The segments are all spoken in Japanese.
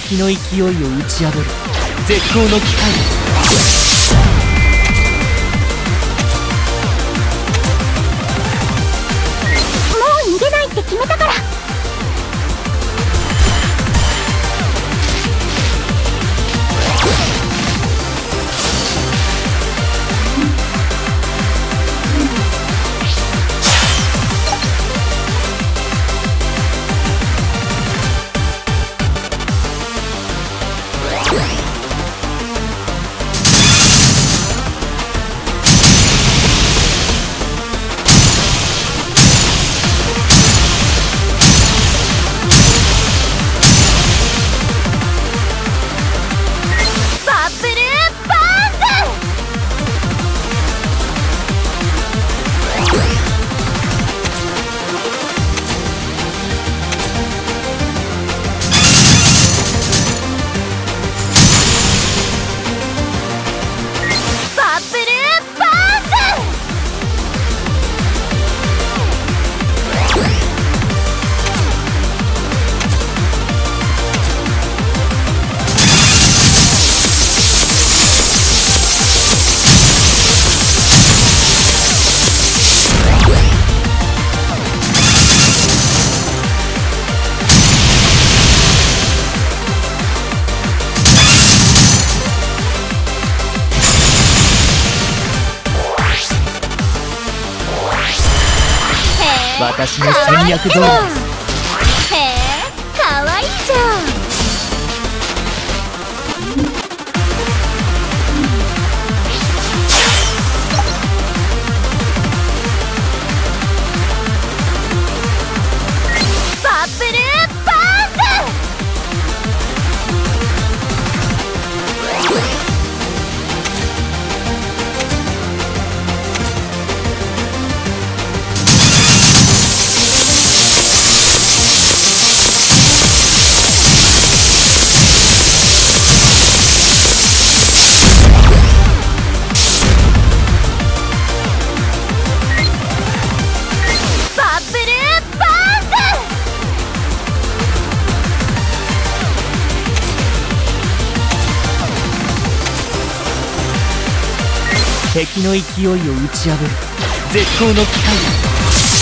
敵の勢いを打ち破る。絶好の機会です。もう逃げないって決めたから。私の戦略通り。ですへえかわいいじゃん。敵の勢いを打ち破る。絶好の機会です。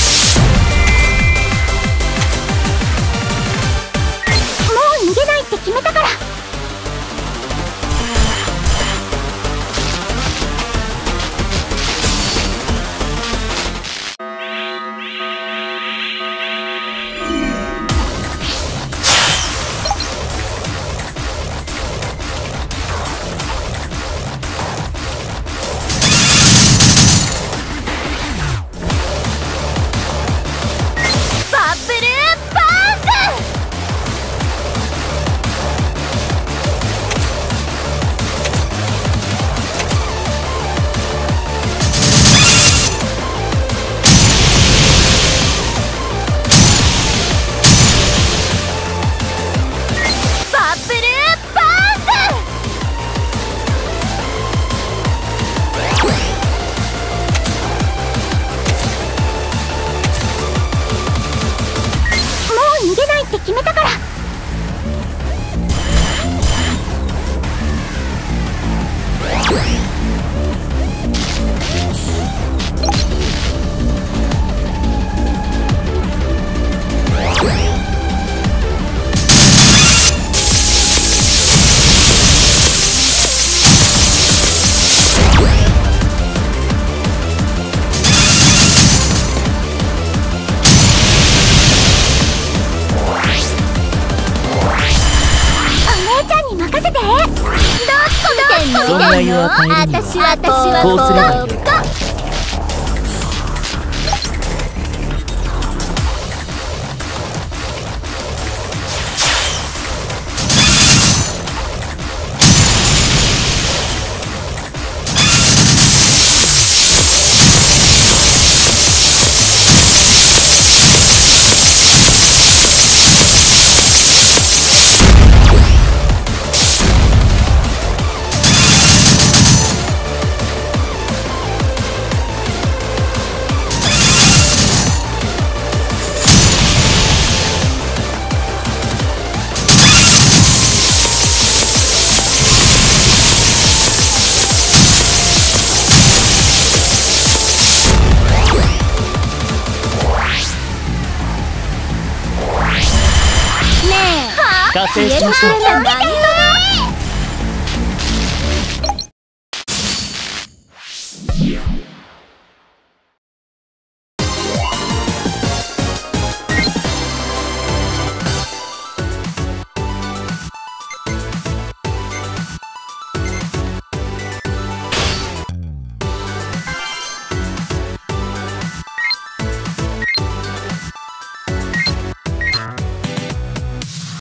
害を与えるに。はこうすればいい别太难了。